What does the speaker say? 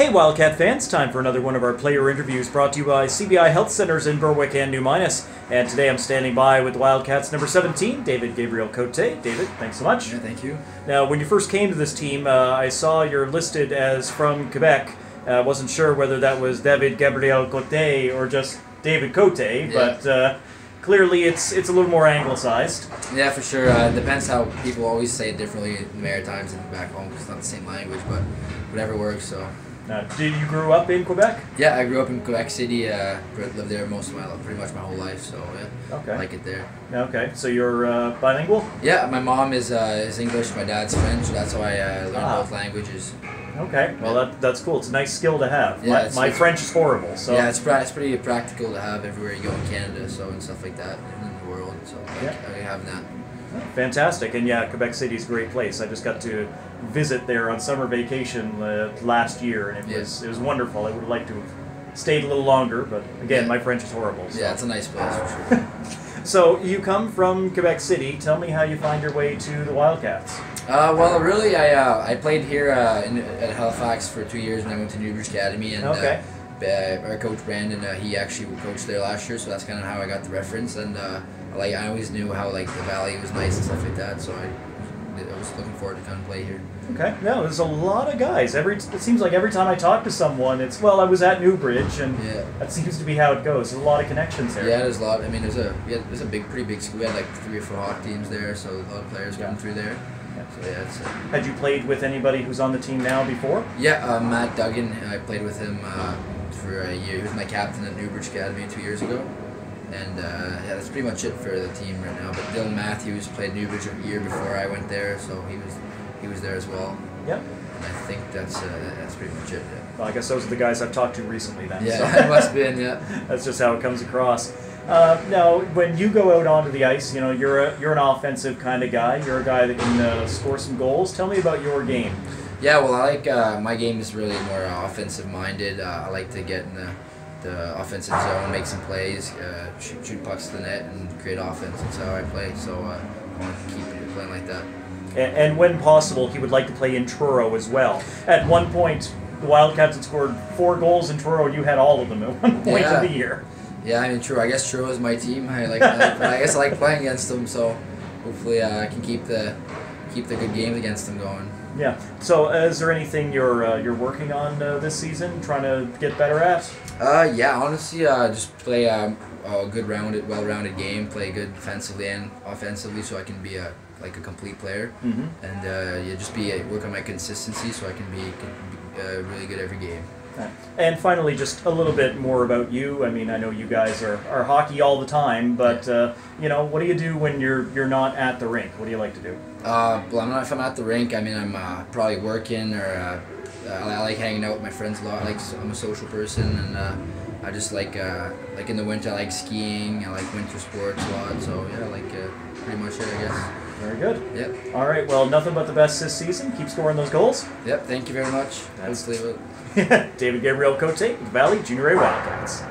Hey Wildcat fans, time for another one of our player interviews brought to you by CBI Health Centers in Berwick and New Minas. And today I'm standing by with Wildcats number 17, David Gabriel Cote. David, thanks so much. Yeah, thank you. Now, when you first came to this team, uh, I saw you're listed as from Quebec. I uh, wasn't sure whether that was David Gabriel Cote or just David Cote, but uh, clearly it's it's a little more anglicized. Yeah, for sure. Uh, depends how people always say it differently in the Maritimes and back home because it's not the same language, but whatever works. So. Uh, did you grew up in Quebec? Yeah, I grew up in Quebec City. Uh, lived there most of my life, pretty much my whole life. So yeah, okay. I like it there. Okay, so you're uh, bilingual? Yeah, my mom is uh, is English, my dad's French. So That's why I learned ah. both languages. Okay, well that, that's cool. It's a nice skill to have. Yeah, my, it's, my it's, French is horrible, so yeah, it's, pra- it's pretty practical to have everywhere you go in Canada, so and stuff like that in the world. So like, yeah. I have that. Fantastic, and yeah, Quebec City is a great place. I just got to visit there on summer vacation uh, last year, and it yeah. was it was wonderful. I would have liked to have stayed a little longer, but again, yeah. my French is horrible. So. Yeah, it's a nice place for sure. so you come from Quebec City. Tell me how you find your way to the Wildcats. Uh, well, really, I uh, I played here uh, in, at Halifax for two years, and I went to Newbridge Academy, and uh, okay. our coach Brandon, uh, he actually coached there last year, so that's kind of how I got the reference, and like I always knew how like the valley was nice and stuff like that, so I, I was looking forward to come play here. Okay, no, there's a lot of guys. Every it seems like every time I talk to someone, it's well, I was at Newbridge, and yeah. that seems to be how it goes. There's a lot of connections there. Yeah, there's a lot. I mean, there's a yeah, there's a big, pretty big school. We had like three or four hawk teams there, so a lot of players yeah. coming through there. So yeah, it's, uh, Had you played with anybody who's on the team now before? Yeah, uh, Matt Duggan. I played with him uh, for a year. He was my captain at Newbridge Academy two years ago. And uh, yeah, that's pretty much it for the team right now. But Dylan Matthews played Newbridge a year before I went there, so he was he was there as well. Yep. And I think that's uh, that's pretty much it. Yeah. Well, I guess those are the guys I've talked to recently then. Yeah, so. it must have been. Yeah. that's just how it comes across. Uh, now, when you go out onto the ice, you know you're a, you're an offensive kind of guy. You're a guy that can uh, score some goals. Tell me about your game. Yeah, well, I like uh, my game is really more offensive minded. Uh, I like to get in the the offensive zone, make some plays, uh, shoot, shoot, pucks to the net, and create offense. That's how I play. So uh, I want to keep playing like that. And, and, when possible, he would like to play in Truro as well. At one point, the Wildcats had scored four goals in Truro. You had all of them at one point yeah. of the year. Yeah, I mean, true. I guess Truro is my team. I like, I, I guess I like playing against them. So hopefully, uh, I can keep the keep the good games against them going. Yeah. So, uh, is there anything you're uh, you're working on uh, this season, trying to get better at? Uh, yeah. Honestly, uh, just play a, a good rounded, well-rounded game. Play good defensively and offensively, so I can be a like a complete player. Mm-hmm. And uh, yeah, just be work on my consistency, so I can be, can be uh, really good every game. And finally, just a little bit more about you. I mean, I know you guys are, are hockey all the time, but uh, you know, what do you do when you're you're not at the rink? What do you like to do? Uh, well, I'm not if I'm at the rink. I mean, I'm uh, probably working, or uh, I like hanging out with my friends a lot. I like I'm a social person, and uh, I just like uh, like in the winter, I like skiing. I like winter sports a lot. So yeah, like uh, pretty much it, I guess. Very good. Yep. All right. Well, nothing but the best this season. Keep scoring those goals. Yep. Thank you very much. That's David Gabriel Cote, Valley Junior A Wildcats.